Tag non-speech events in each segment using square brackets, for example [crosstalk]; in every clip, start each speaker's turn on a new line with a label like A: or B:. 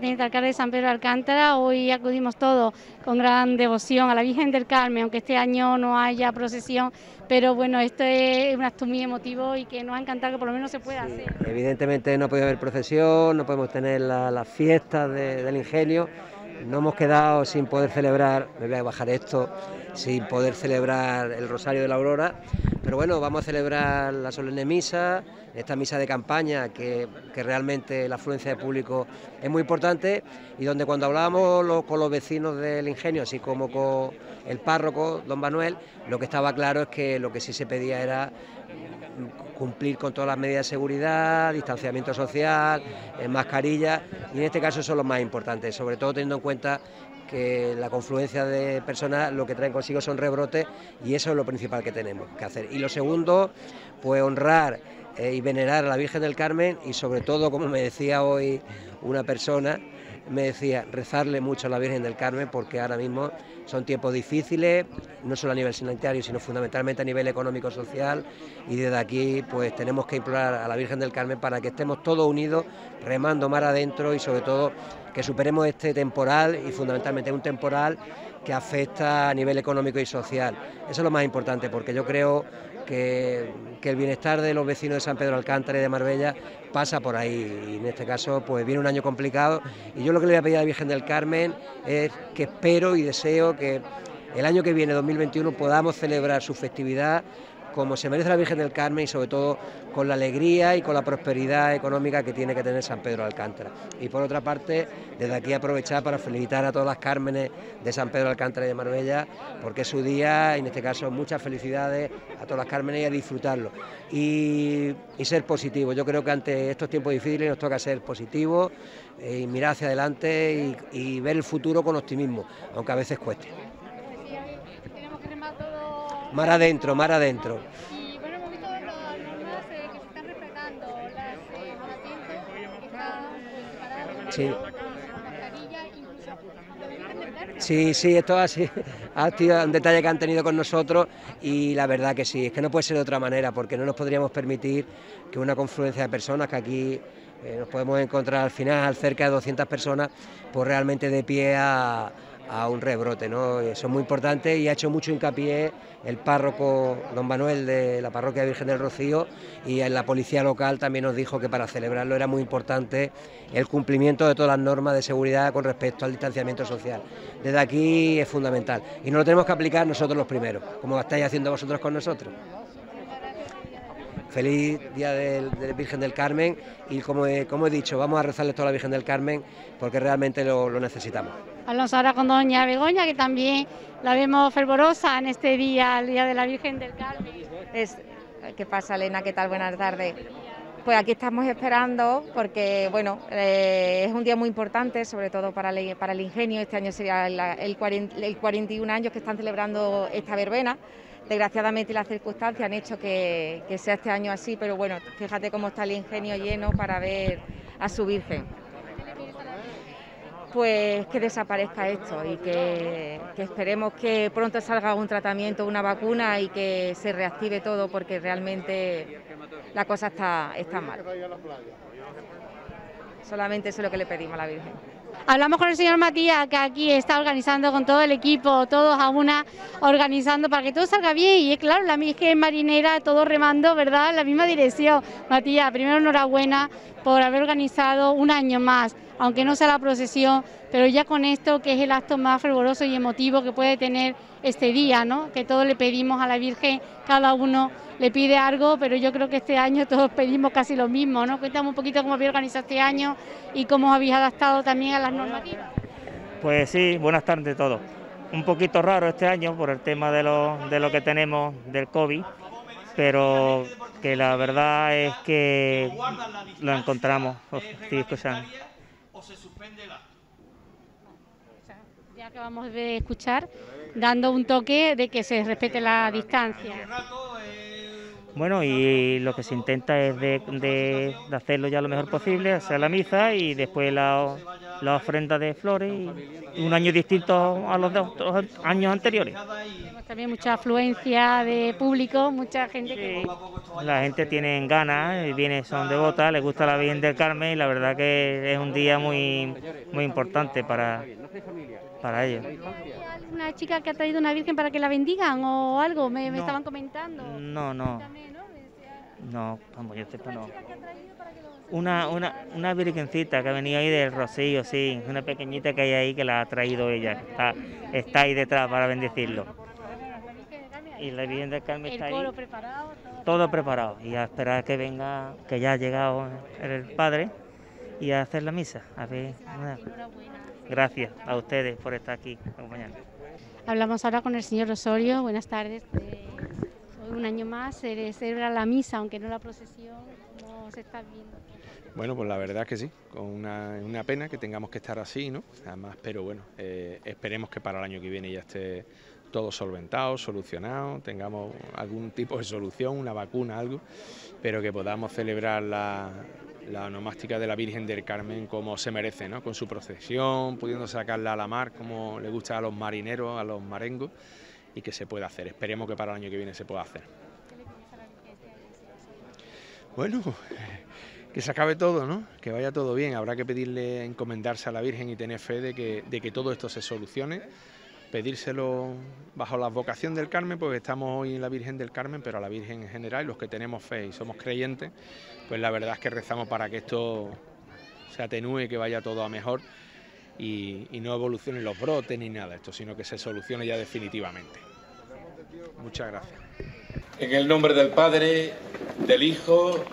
A: teniente alcalde de San Pedro de Alcántara. Hoy acudimos todos con gran devoción a la Virgen del Carmen, aunque este año no haya procesión, pero bueno, esto es un acto muy emotivo y que nos ha encantado que por lo menos se pueda hacer.
B: Evidentemente no puede haber procesión, no podemos tener las fiestas del ingenio, no hemos quedado sin poder celebrar, me voy a bajar esto, sin poder celebrar el Rosario de la Aurora, pero bueno, vamos a celebrar la solemne misa, esta misa de campaña que, realmente la afluencia de público es muy importante y donde cuando hablábamos con los vecinos del ingenio, así como con el párroco, don Manuel, lo que estaba claro es que lo que sí se pedía era cumplir con todas las medidas de seguridad, distanciamiento social, eh, mascarilla, y en este caso son los más importantes, sobre todo teniendo en cuenta que la confluencia de personas lo que traen consigo son rebrotes y eso es lo principal que tenemos que hacer. Y lo segundo, pues honrar eh, y venerar a la Virgen del Carmen y sobre todo, como me decía hoy una persona, me decía rezarle mucho a la Virgen del Carmen porque ahora mismo son tiempos difíciles, no solo a nivel sanitario, sino fundamentalmente a nivel económico-social y desde aquí pues tenemos que implorar a la Virgen del Carmen para que estemos todos unidos, remando mar adentro y sobre todo que superemos este temporal y fundamentalmente un temporal que afecta a nivel económico y social. Eso es lo más importante porque yo creo que, el bienestar de los vecinos de San Pedro Alcántara y de Marbella pasa por ahí. Y en este caso pues viene un año complicado. Y yo lo que le voy a pedir a la Virgen del Carmen es que espero y deseo que el año que viene, 2021, podamos celebrar su festividad como se merece la Virgen del Carmen y sobre todo con la alegría y con la prosperidad económica que tiene que tener San Pedro de Alcántara. Y por otra parte, desde aquí aprovechar para felicitar a todas las Cármenes de San Pedro de Alcántara y de Marbella, porque es su día y en este caso muchas felicidades a todas las Cármenes y a disfrutarlo. Y, ser positivo, yo creo que ante estos tiempos difíciles nos toca ser positivos eh, y mirar hacia adelante y ver el futuro con optimismo, aunque a veces cueste. Mar adentro, mar adentro.
A: Y bueno, hemos visto las normas eh, que se están respetando, las eh, que está pues, sí. mascarilla, incluso
B: Sí, sí, esto ha [laughs] sido, ha sido un detalle que han tenido con nosotros y la verdad que sí, es que no puede ser de otra manera porque no nos podríamos permitir que una confluencia de personas que aquí eh, nos podemos encontrar al final cerca de 200 personas, pues realmente de pie a a un rebrote, ¿no? Eso es muy importante y ha hecho mucho hincapié el párroco don Manuel de la parroquia Virgen del Rocío y en la policía local también nos dijo que para celebrarlo era muy importante el cumplimiento de todas las normas de seguridad con respecto al distanciamiento social. Desde aquí es fundamental y no lo tenemos que aplicar nosotros los primeros, como estáis haciendo vosotros con nosotros. Feliz Día del, Virgen del Carmen y como he, como he dicho, vamos a rezarle toda la Virgen del Carmen porque realmente lo, necesitamos.
A: Hablamos ahora con doña Begoña, que también la vemos fervorosa en este día, el Día de la Virgen del Carmen.
C: Es, ¿Qué pasa, Elena? ¿Qué tal? Buenas tardes. Pues aquí estamos esperando porque, bueno, eh, es un día muy importante, sobre todo para el, para el ingenio. Este año sería el, el 41 años que están celebrando esta verbena. Desgraciadamente las circunstancias han hecho que, sea este año así, pero bueno, fíjate cómo está el ingenio lleno para ver a su Virgen. Pues que desaparezca esto y que, esperemos que pronto salga un tratamiento, una vacuna y que se reactive todo porque realmente la cosa está, está mal. Solamente eso es lo que le pedimos a la Virgen.
A: Hablamos con el señor Matías, que aquí está organizando con todo el equipo, todos a una, organizando para que todo salga bien. Y es claro, la es marinera, todo remando, ¿verdad?, la misma dirección. Matías, primero enhorabuena por haber organizado un año más, aunque no sea la procesión, pero ya con esto, que es el acto más fervoroso y emotivo que puede tener este día, ¿no? Que todos le pedimos a la Virgen, cada uno le pide algo, pero yo creo que este año todos pedimos casi lo mismo, ¿no? Cuéntame un poquito cómo habéis organizado este año y cómo habéis adaptado también a las normativas.
D: Pues sí, buenas tardes a todos. Un poquito raro este año por el tema de lo, de lo que tenemos del COVID, pero que la verdad es que lo encontramos.
A: Ya acabamos de escuchar, dando un toque de que se respete la distancia.
D: Bueno, y lo que se intenta es de, hacerlo ya lo mejor posible, hacer la misa y después la, ofrenda de flores y un año distinto a los dos años anteriores.
A: también mucha afluencia de público, mucha gente que...
D: La gente tiene ganas, viene, son devotas, les gusta la Virgen del Carmen y la verdad que es un día muy, muy importante para, para ellos.
A: ¿Una chica que ha traído una virgen para que la bendigan o algo? Me, estaban comentando.
D: No, no. No, vamos, yo sepa no. Una, una, una virgencita que ha venido ahí del Rocío, sí, una pequeñita que hay ahí que la ha traído ella, está, está ahí detrás para bendecirlo. Y la Virgen del Carmen está ahí.
A: preparado,
D: todo preparado. Y a esperar que venga, que ya ha llegado el Padre y a hacer la misa. A ver, Gracias a ustedes por estar aquí acompañando.
A: Hablamos ahora con el señor Osorio. Buenas tardes. Eh, hoy un año más se celebra la misa, aunque no la procesión. ¿Cómo se está viendo?
E: Bueno, pues la verdad es que sí, con una, pena que tengamos que estar así, ¿no? Además, pero bueno, eh, esperemos que para el año que viene ya esté todo solventado, solucionado, tengamos algún tipo de solución, una vacuna, algo, pero que podamos celebrar la, la onomástica de la Virgen del Carmen como se merece, ¿no? con su procesión, pudiendo sacarla a la mar como le gusta a los marineros, a los marengos, y que se pueda hacer. Esperemos que para el año que viene se pueda hacer. Bueno, que se acabe todo, ¿no? Que vaya todo bien. Habrá que pedirle, encomendarse a la Virgen y tener fe de que, de que todo esto se solucione pedírselo bajo la vocación del Carmen, porque estamos hoy en la Virgen del Carmen, pero a la Virgen en general, los que tenemos fe y somos creyentes, pues la verdad es que rezamos para que esto se atenúe, que vaya todo a mejor y, no evolucionen los brotes ni nada de esto, sino que se solucione ya definitivamente. Muchas gracias.
F: En el nombre del Padre, del Hijo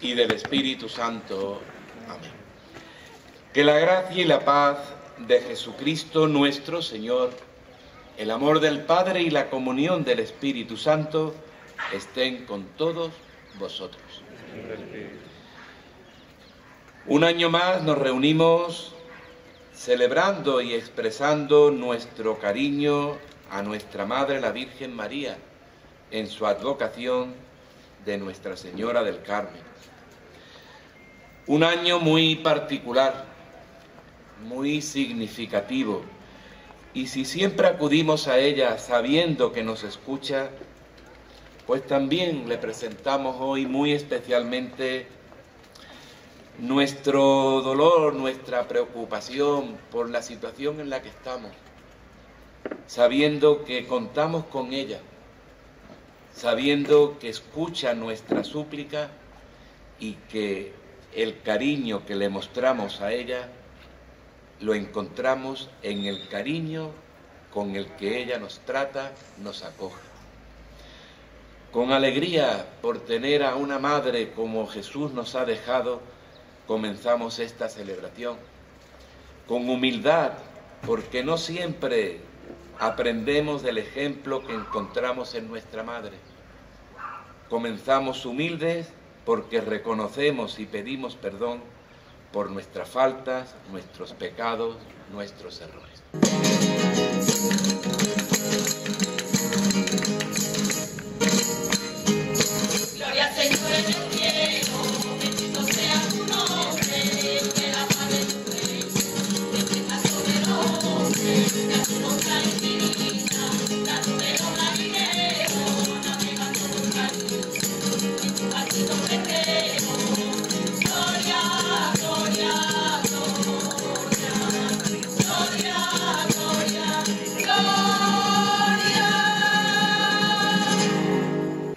F: y del Espíritu Santo. Amén. Que la gracia y la paz de Jesucristo nuestro Señor, el amor del Padre y la comunión del Espíritu Santo estén con todos vosotros. Un año más nos reunimos celebrando y expresando nuestro cariño a nuestra Madre la Virgen María en su advocación de Nuestra Señora del Carmen. Un año muy particular, muy significativo y si siempre acudimos a ella sabiendo que nos escucha, pues también le presentamos hoy muy especialmente nuestro dolor, nuestra preocupación por la situación en la que estamos, sabiendo que contamos con ella, sabiendo que escucha nuestra súplica y que el cariño que le mostramos a ella lo encontramos en el cariño con el que ella nos trata, nos acoge. Con alegría por tener a una madre como Jesús nos ha dejado, comenzamos esta celebración. Con humildad, porque no siempre aprendemos del ejemplo que encontramos en nuestra madre. Comenzamos humildes porque reconocemos y pedimos perdón por nuestras faltas, nuestros pecados, nuestros errores.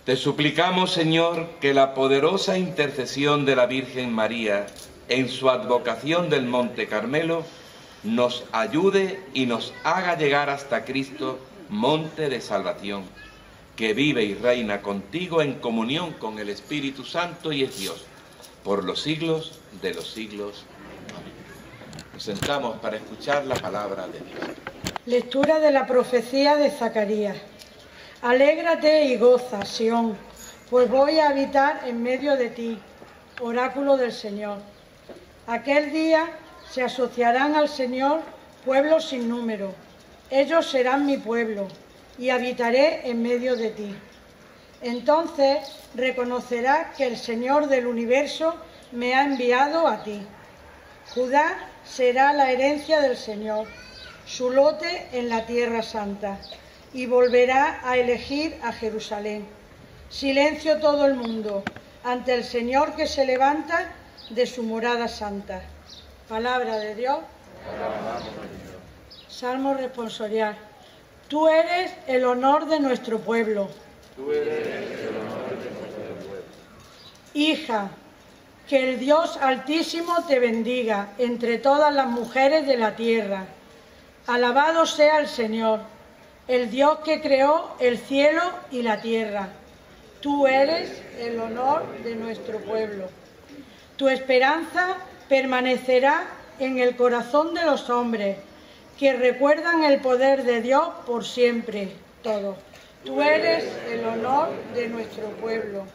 F: Te suplicamos, Señor, que la poderosa intercesión de la Virgen María en su advocación del Monte Carmelo nos ayude y nos haga llegar hasta Cristo, monte de salvación, que vive y reina contigo en comunión con el Espíritu Santo y es Dios, por los siglos de los siglos. Nos sentamos para escuchar la palabra de Dios.
G: Lectura de la profecía de Zacarías. Alégrate y goza, Sión, pues voy a habitar en medio de ti, oráculo del Señor. Aquel día se asociarán al Señor pueblos sin número. Ellos serán mi pueblo y habitaré en medio de ti. Entonces reconocerás que el Señor del universo me ha enviado a ti. Judá será la herencia del Señor, su lote en la tierra santa, y volverá a elegir a Jerusalén. Silencio todo el mundo ante el Señor que se levanta de su morada santa. Palabra de Dios. Salmo responsorial. Tú eres el honor de nuestro pueblo. Tú eres el honor de nuestro pueblo. Hija, que el Dios Altísimo te bendiga entre todas las mujeres de la tierra. Alabado sea el Señor, el Dios que creó el cielo y la tierra. Tú eres el honor de nuestro pueblo. Tu esperanza permanecerá en el corazón de los hombres, que recuerdan el poder de Dios por siempre, todo. Tú eres el honor de nuestro pueblo.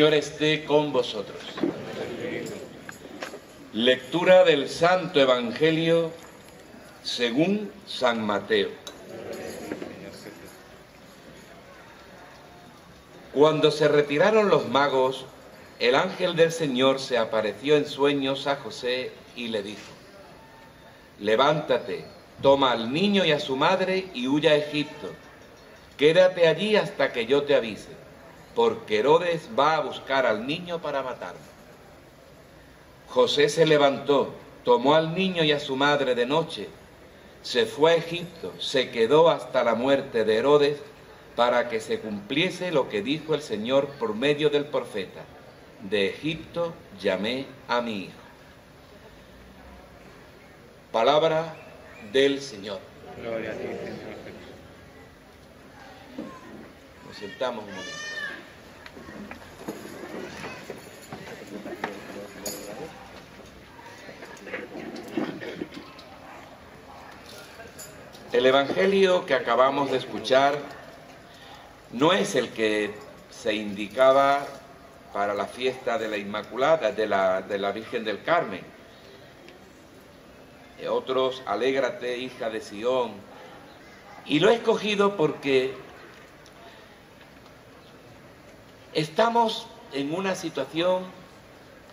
F: Señor esté con vosotros. Lectura del Santo Evangelio según San Mateo. Cuando se retiraron los magos, el ángel del Señor se apareció en sueños a José y le dijo, levántate, toma al niño y a su madre y huya a Egipto. Quédate allí hasta que yo te avise porque Herodes va a buscar al niño para matarlo. José se levantó, tomó al niño y a su madre de noche, se fue a Egipto, se quedó hasta la muerte de Herodes para que se cumpliese lo que dijo el Señor por medio del profeta. De Egipto llamé a mi hijo. Palabra del Señor. Gloria a ti, Señor Nos sentamos un momento. El Evangelio que acabamos de escuchar no es el que se indicaba para la fiesta de la Inmaculada, de la, Virgen del Carmen. Otros, alégrate, hija de Sión. Y lo he escogido porque estamos en una situación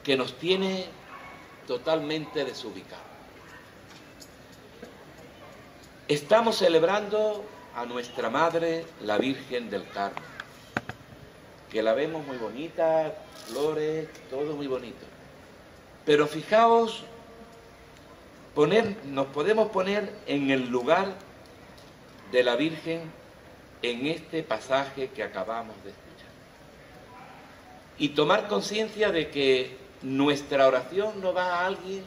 F: que nos tiene totalmente desubicados. Estamos celebrando a nuestra Madre, la Virgen del Carmen, que la vemos muy bonita, flores, todo muy bonito. Pero fijaos, poner, nos podemos poner en el lugar de la Virgen en este pasaje que acabamos de escuchar. Y tomar conciencia de que nuestra oración no va a alguien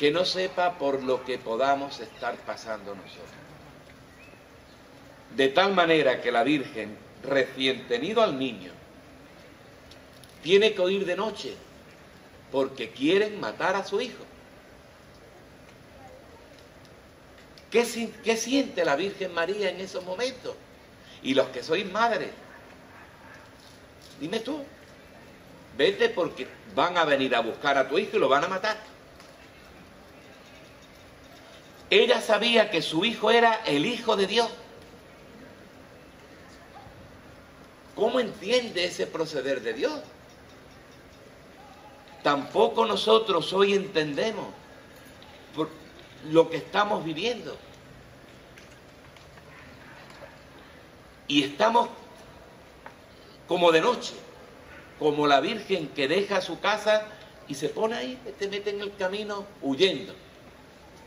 F: que no sepa por lo que podamos estar pasando nosotros. De tal manera que la Virgen, recién tenido al niño, tiene que oír de noche porque quieren matar a su hijo. ¿Qué, ¿Qué, siente la Virgen María en esos momentos? Y los que sois madres, dime tú, vete porque van a venir a buscar a tu hijo y lo van a matar. Ella sabía que su hijo era el hijo de Dios. ¿Cómo entiende ese proceder de Dios? Tampoco nosotros hoy entendemos lo que estamos viviendo. Y estamos como de noche, como la Virgen que deja su casa y se pone ahí, se mete en el camino huyendo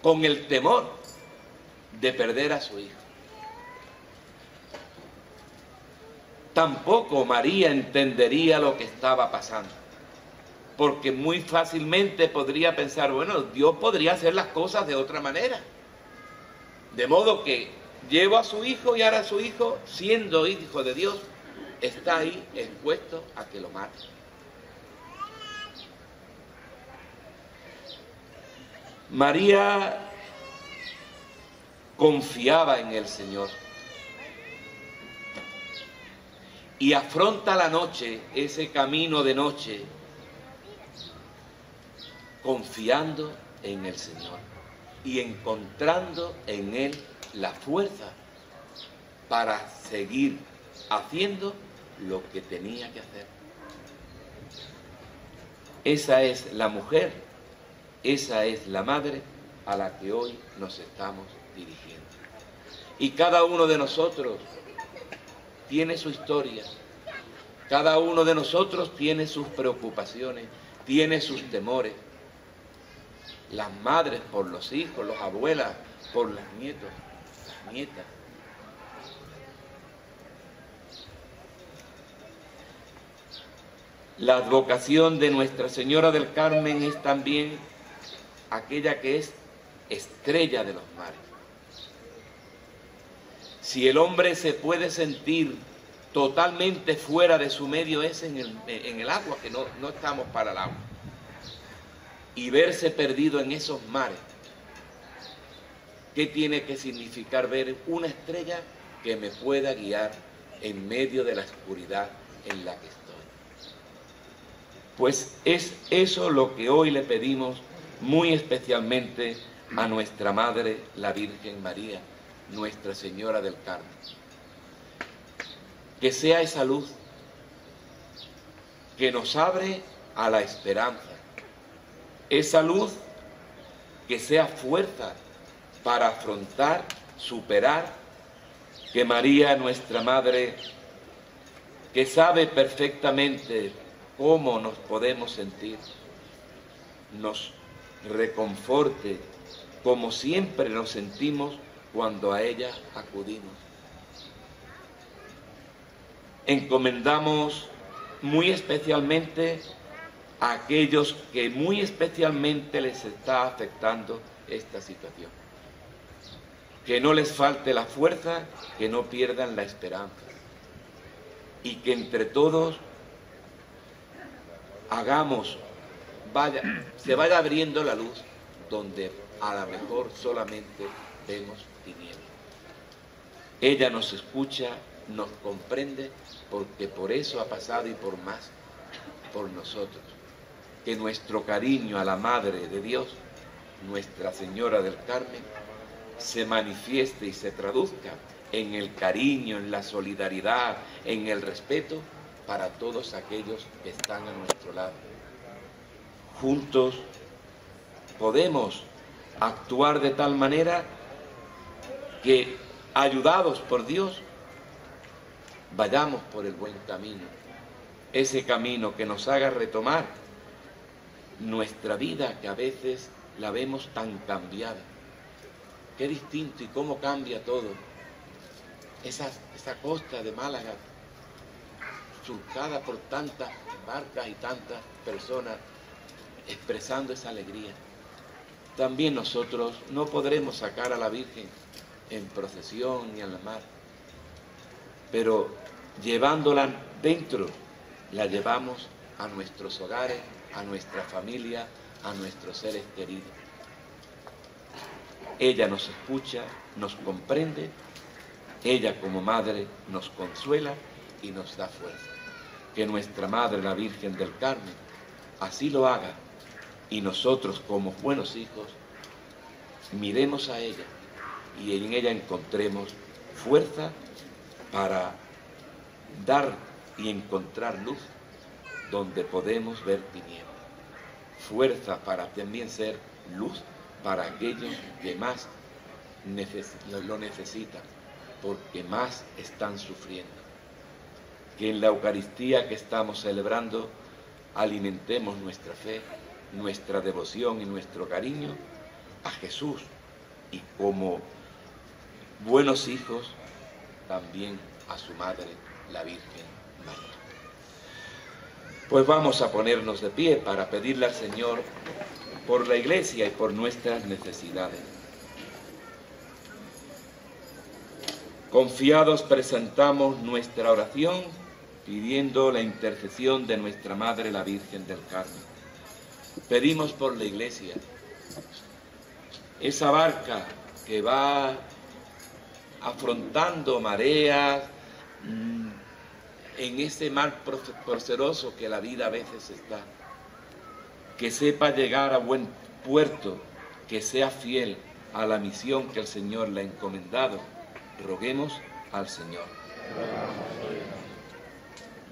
F: con el temor de perder a su hijo. Tampoco María entendería lo que estaba pasando, porque muy fácilmente podría pensar, bueno, Dios podría hacer las cosas de otra manera. De modo que llevo a su hijo y ahora su hijo, siendo hijo de Dios, está ahí expuesto a que lo mate. María confiaba en el Señor y afronta la noche, ese camino de noche, confiando en el Señor y encontrando en Él la fuerza para seguir haciendo lo que tenía que hacer. Esa es la mujer, esa es la madre a la que hoy nos estamos dirigiendo. Y cada uno de nosotros tiene su historia, cada uno de nosotros tiene sus preocupaciones, tiene sus temores. Las madres por los hijos, las abuelas por las nietos, las nietas. La advocación de Nuestra Señora del Carmen es también aquella que es estrella de los mares. Si el hombre se puede sentir totalmente fuera de su medio es en el, en el agua, que no, no estamos para el agua. Y verse perdido en esos mares. ¿Qué tiene que significar ver una estrella que me pueda guiar en medio de la oscuridad en la que estoy? Pues es eso lo que hoy le pedimos muy especialmente a nuestra Madre, la Virgen María, Nuestra Señora del Carmen. Que sea esa luz que nos abre a la esperanza, esa luz que sea fuerza para afrontar, superar, que María, nuestra Madre, que sabe perfectamente cómo nos podemos sentir, nos reconforte como siempre nos sentimos cuando a ella acudimos. Encomendamos muy especialmente a aquellos que muy especialmente les está afectando esta situación. Que no les falte la fuerza, que no pierdan la esperanza y que entre todos hagamos, vaya, se vaya abriendo la luz donde a lo mejor solamente vemos tinieblas. Ella nos escucha, nos comprende, porque por eso ha pasado y por más, por nosotros. Que nuestro cariño a la Madre de Dios, Nuestra Señora del Carmen, se manifieste y se traduzca en el cariño, en la solidaridad, en el respeto para todos aquellos que están a nuestro lado. Juntos podemos actuar de tal manera que, ayudados por Dios, vayamos por el buen camino, ese camino que nos haga retomar nuestra vida que a veces la vemos tan cambiada. Qué distinto y cómo cambia todo. Esa, esa costa de Málaga surcada por tantas barcas y tantas personas expresando esa alegría. También nosotros no podremos sacar a la Virgen en procesión ni la mar, pero llevándola dentro, la llevamos a nuestros hogares, a nuestra familia, a nuestros seres queridos. Ella nos escucha, nos comprende, ella como madre nos consuela y nos da fuerza que nuestra Madre, la Virgen del Carmen, así lo haga y nosotros como buenos hijos miremos a ella y en ella encontremos fuerza para dar y encontrar luz donde podemos ver tinieblas. Fuerza para también ser luz para aquellos que más lo necesitan, porque más están sufriendo que en la Eucaristía que estamos celebrando alimentemos nuestra fe, nuestra devoción y nuestro cariño a Jesús y como buenos hijos también a su madre, la Virgen María. Pues vamos a ponernos de pie para pedirle al Señor por la iglesia y por nuestras necesidades. Confiados presentamos nuestra oración pidiendo la intercesión de nuestra Madre la Virgen del Carmen. Pedimos por la iglesia, esa barca que va afrontando mareas mm, en ese mar proceroso que la vida a veces está. Que sepa llegar a buen puerto, que sea fiel a la misión que el Señor le ha encomendado. Roguemos al Señor.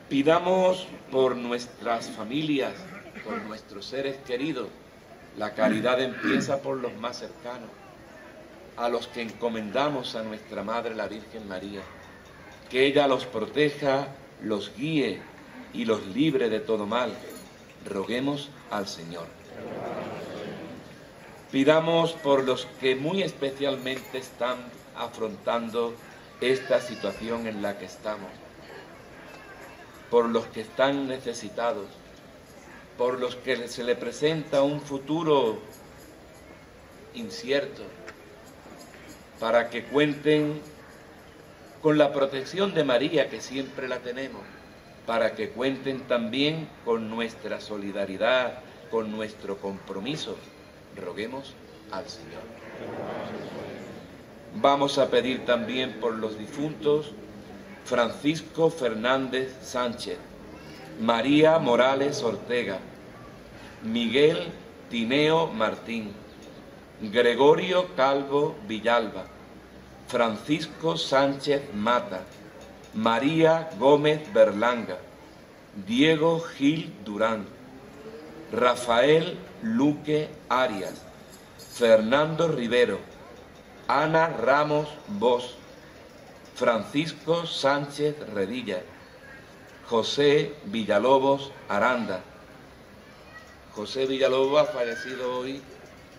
F: Pidamos por nuestras familias, por nuestros seres queridos. La caridad empieza por los más cercanos a los que encomendamos a nuestra Madre la Virgen María, que ella los proteja, los guíe y los libre de todo mal. Roguemos al Señor. Pidamos por los que muy especialmente están afrontando esta situación en la que estamos, por los que están necesitados, por los que se le presenta un futuro incierto, para que cuenten con la protección de María, que siempre la tenemos, para que cuenten también con nuestra solidaridad, con nuestro compromiso. Roguemos al Señor. Vamos a pedir también por los difuntos Francisco Fernández Sánchez, María Morales Ortega, Miguel Tineo Martín, Gregorio Calvo Villalba, Francisco Sánchez Mata, María Gómez Berlanga, Diego Gil Durán, Rafael Luque Arias, Fernando Rivero, Ana Ramos Bos, Francisco Sánchez Redilla, José Villalobos Aranda. José Villalobos ha fallecido hoy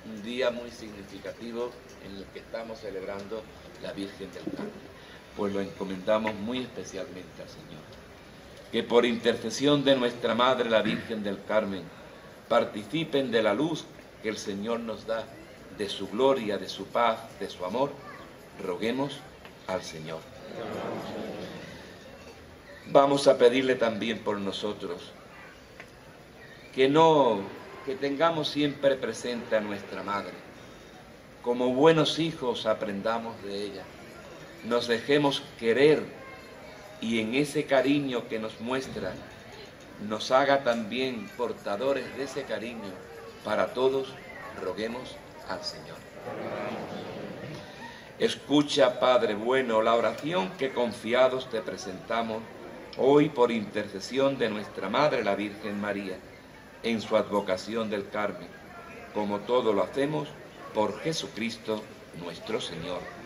F: un día muy significativo en el que estamos celebrando la Virgen del Carmen. Pues lo encomendamos muy especialmente al Señor. Que por intercesión de nuestra Madre, la Virgen del Carmen, participen de la luz que el Señor nos da, de su gloria, de su paz, de su amor. Roguemos al Señor. Vamos a pedirle también por nosotros que no que tengamos siempre presente a nuestra Madre. Como buenos hijos aprendamos de ella. Nos dejemos querer y en ese cariño que nos muestra, nos haga también portadores de ese cariño para todos, roguemos al Señor. Escucha, Padre bueno, la oración que confiados te presentamos hoy por intercesión de nuestra Madre la Virgen María en su advocación del Carmen, como todo lo hacemos por Jesucristo nuestro Señor.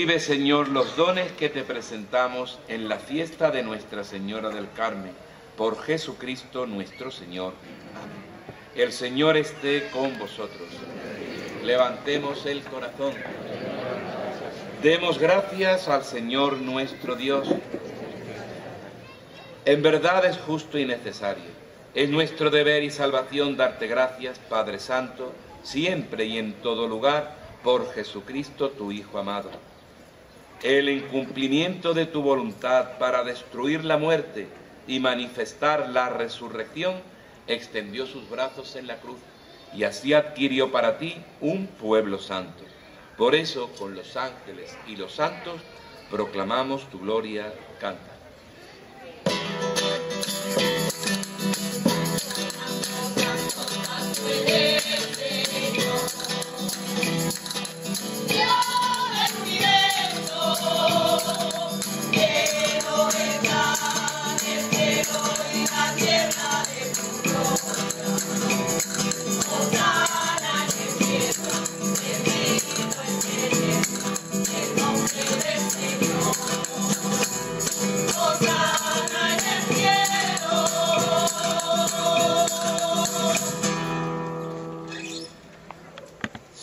F: Recibe, Señor, los dones que te presentamos en la fiesta de Nuestra Señora del Carmen, por Jesucristo nuestro Señor. Amén. El Señor esté con vosotros. Levantemos el corazón. Demos gracias al Señor nuestro Dios. En verdad es justo y necesario. Es nuestro deber y salvación darte gracias, Padre Santo, siempre y en todo lugar, por Jesucristo tu Hijo amado. El incumplimiento de tu voluntad para destruir la muerte y manifestar la resurrección, extendió sus brazos en la cruz y así adquirió para ti un pueblo santo. Por eso, con los ángeles y los santos, proclamamos tu gloria, canta.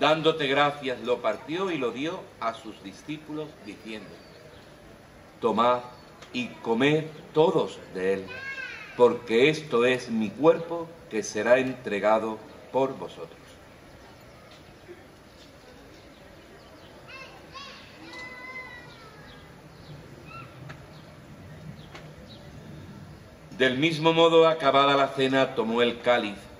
F: dándote gracias, lo partió y lo dio a sus discípulos, diciendo, tomad y comed todos de él, porque esto es mi cuerpo que será entregado por vosotros. Del mismo modo, acabada la cena, tomó el cáliz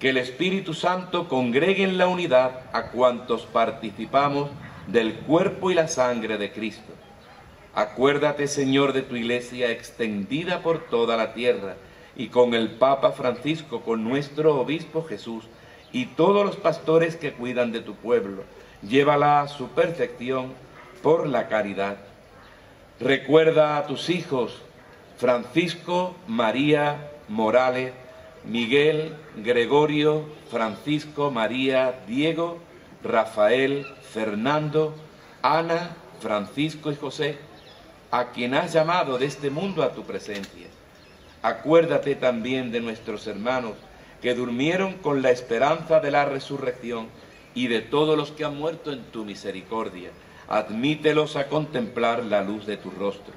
F: que el Espíritu Santo congregue en la unidad a cuantos participamos del cuerpo y la sangre de Cristo. Acuérdate, Señor, de tu iglesia extendida por toda la tierra y con el Papa Francisco, con nuestro Obispo Jesús y todos los pastores que cuidan de tu pueblo. Llévala a su perfección por la caridad. Recuerda a tus hijos, Francisco, María, Morales, Miguel, Gregorio, Francisco, María, Diego, Rafael, Fernando, Ana, Francisco y José, a quien has llamado de este mundo a tu presencia. Acuérdate también de nuestros hermanos que durmieron con la esperanza de la resurrección y de todos los que han muerto en tu misericordia. Admítelos a contemplar la luz de tu rostro.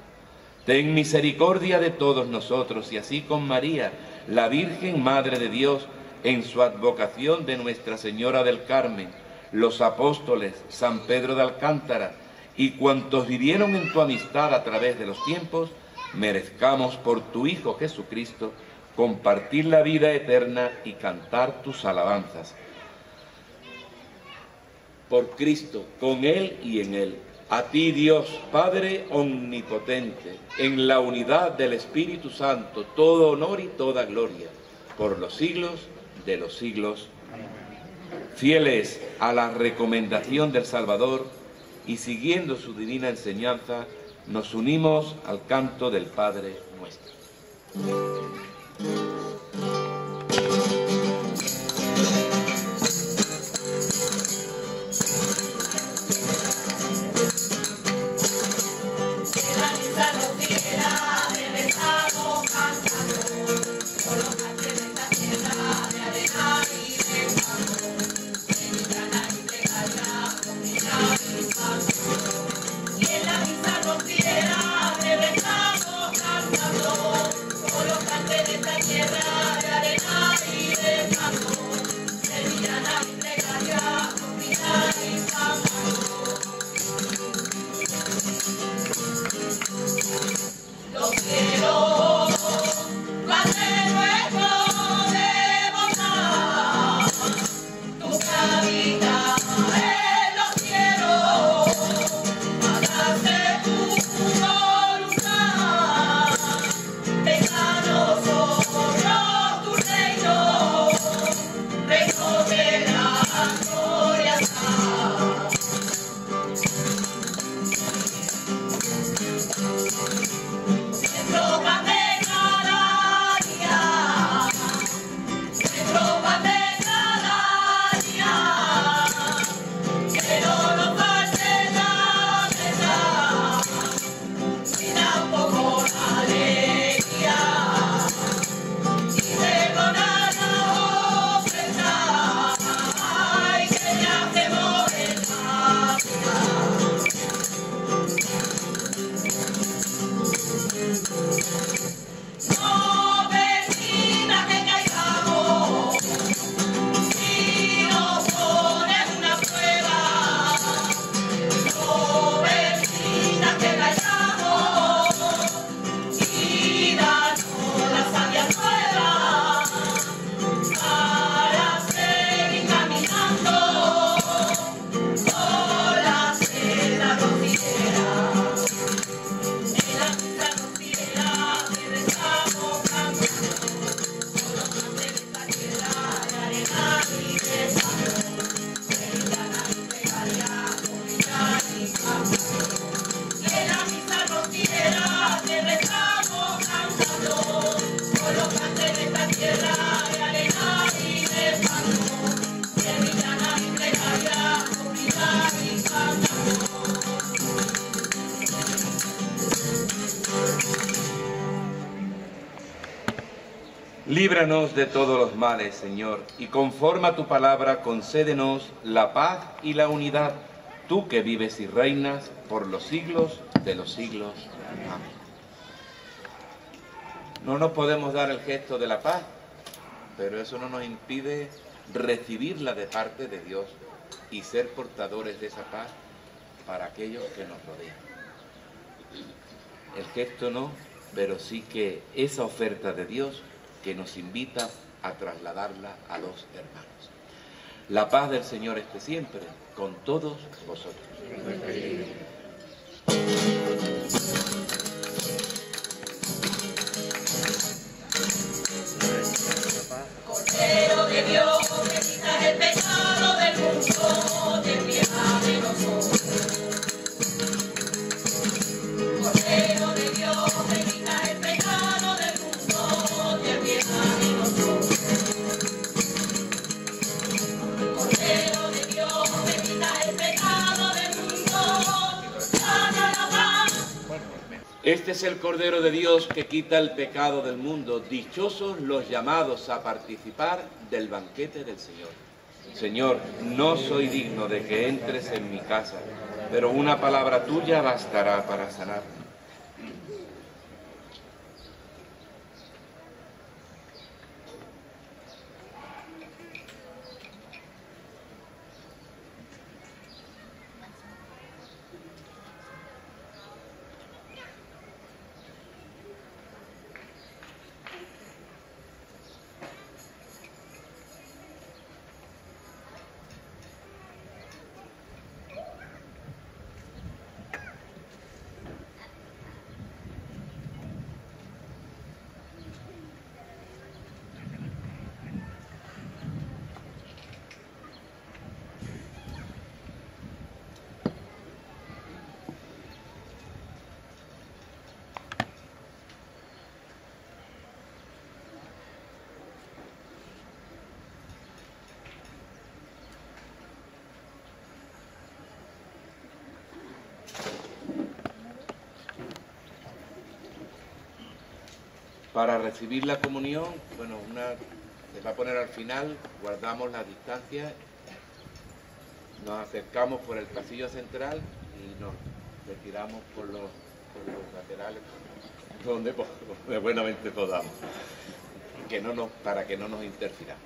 F: Ten misericordia de todos nosotros y así con María, la Virgen Madre de Dios, en su advocación de Nuestra Señora del Carmen, los apóstoles, San Pedro de Alcántara y cuantos vivieron en tu amistad a través de los tiempos, merezcamos por tu Hijo Jesucristo compartir la vida eterna y cantar tus alabanzas. Por Cristo, con Él y en Él. A ti Dios, Padre Omnipotente, en la unidad del Espíritu Santo, todo honor y toda gloria, por los siglos de los siglos.
H: Fieles a la recomendación del Salvador y siguiendo su divina enseñanza, nos unimos al canto del Padre nuestro. De todos los males, Señor, y conforme a tu palabra, concédenos la paz y la unidad, tú que vives y reinas por los siglos de los siglos. Amén. No nos podemos dar el gesto de la paz, pero eso no nos impide recibirla de parte de Dios y ser portadores de esa paz para aquellos que nos rodean. El gesto no, pero sí que esa oferta de Dios que nos invita a trasladarla a los hermanos. La paz del Señor esté siempre con todos vosotros. Este es el Cordero de Dios que quita el pecado del mundo. Dichosos los llamados a participar del banquete del Señor. Señor, no soy digno de que entres en mi casa, pero una palabra tuya bastará para sanarme. Para recibir la comunión, bueno, una se va a poner al final, guardamos la distancia, nos acercamos por el pasillo central y nos retiramos por los, por los laterales, donde, donde buenamente podamos, que no nos, para que no nos interfiramos.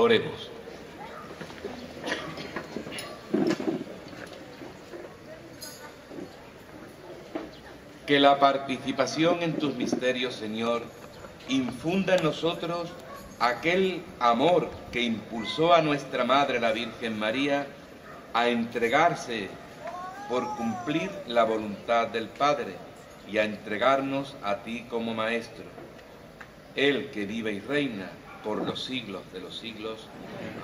F: Oremos. Que la participación en tus misterios, Señor, infunda en nosotros aquel amor que impulsó a nuestra Madre la Virgen María a entregarse por cumplir la voluntad del Padre y a entregarnos a ti como Maestro. Él que vive y reina por los siglos de los siglos. Amén.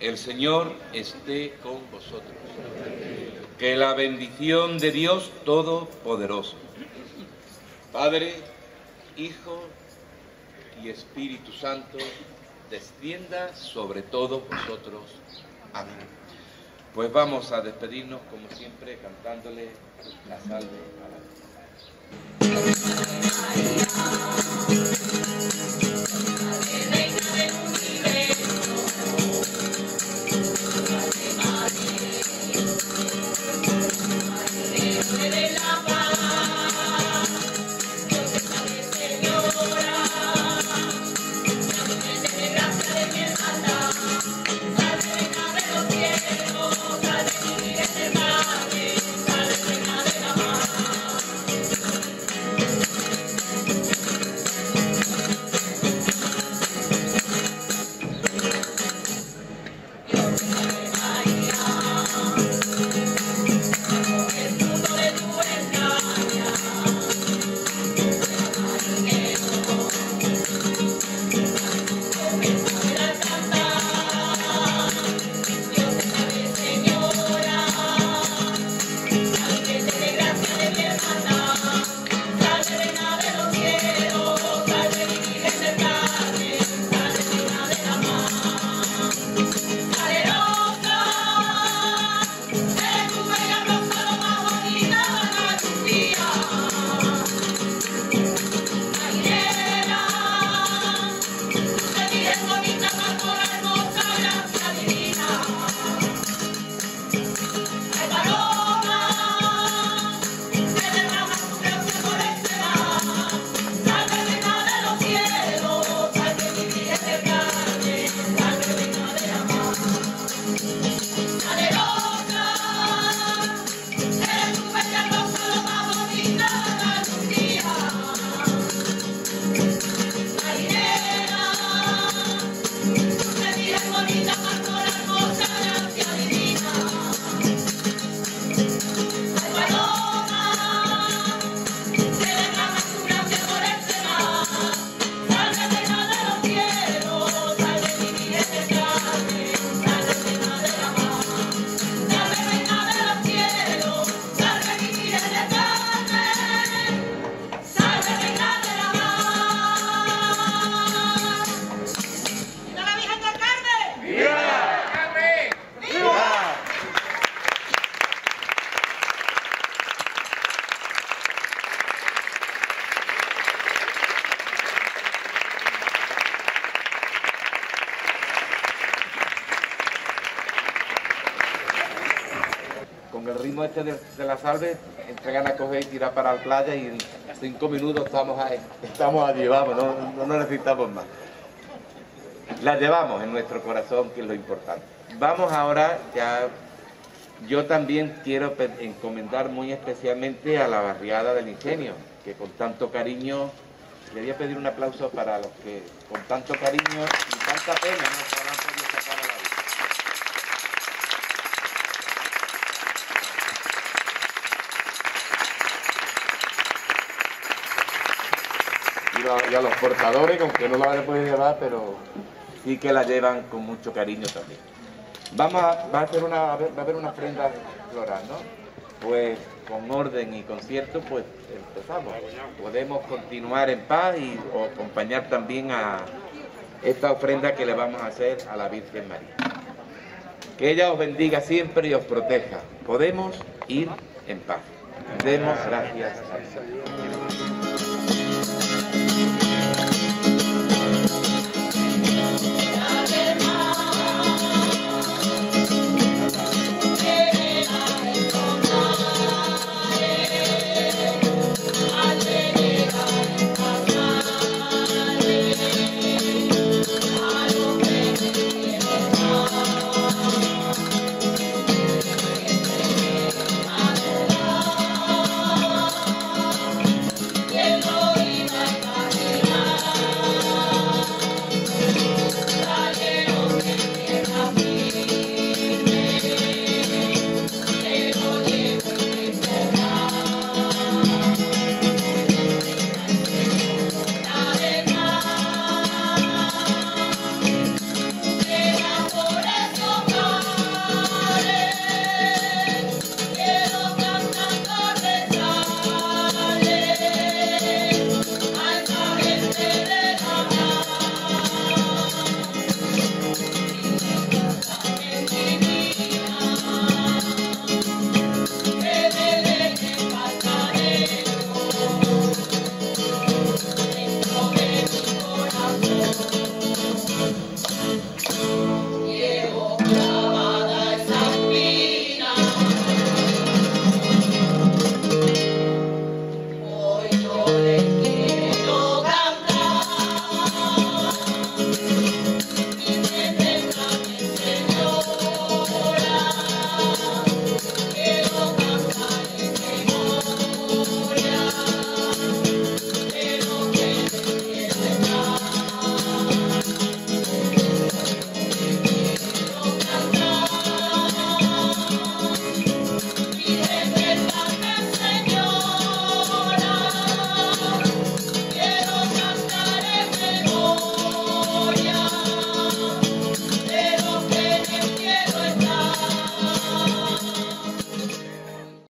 F: El Señor esté con vosotros. Que la bendición de Dios Todopoderoso, Padre, Hijo y Espíritu Santo, descienda sobre todos vosotros. Amén. Pues vamos a despedirnos como siempre cantándole la salve a la este de, la salve, entregan a coger y tirar para la playa y en cinco minutos estamos, ahí, estamos allí, vamos, no, no necesitamos más. La llevamos en nuestro corazón, que es lo importante. Vamos ahora, ya yo también quiero encomendar muy especialmente a la barriada del ingenio, que con tanto cariño, le voy a pedir un aplauso para los que con tanto cariño y tanta pena nos han podido sacar a la Y a, los portadores, aunque no la van a poder llevar, pero sí que la llevan con mucho cariño también. Vamos a, va a, hacer una, va a haber una ofrenda floral, ¿no? Pues con orden y concierto, pues empezamos. Podemos continuar en paz y acompañar también a esta ofrenda que le vamos a hacer a la Virgen María. Que ella os bendiga siempre y os proteja. Podemos ir en paz. Demos gracias al Señor.